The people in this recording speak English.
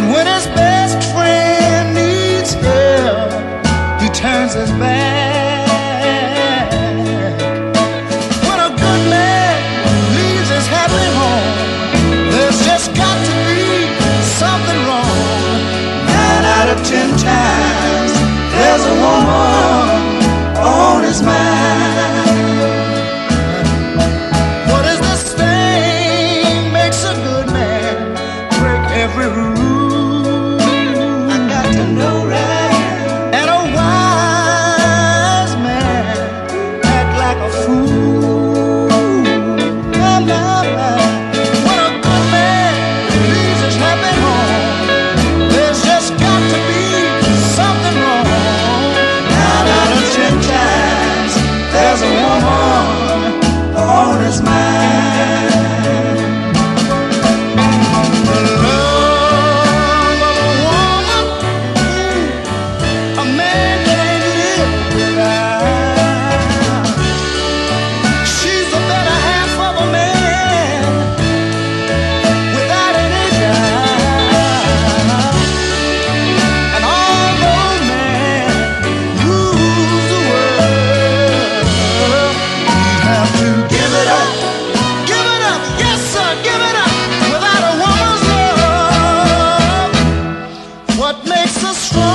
And when his best friend needs help, he turns his back. When a good man leaves his happy home, there's just got to be something wrong. Nine out of ten times. like a fool. so strong.